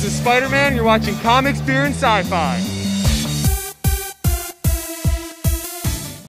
This is Spider-Man. You're watching Comics, Beer, and Sci-Fi.